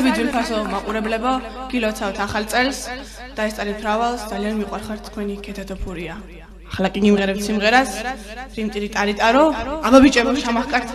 მე ძულფასო მაყურებლებო, გილოცავთ ახალ წელს და ეს არის ძალიან მიყვარხართ თქვენი ქეთათოფურია. ახლა კი მიმღერებთ სიმღერას, რიმტირი ტარიტარო, აბა ბიჭებო, შემახკართ.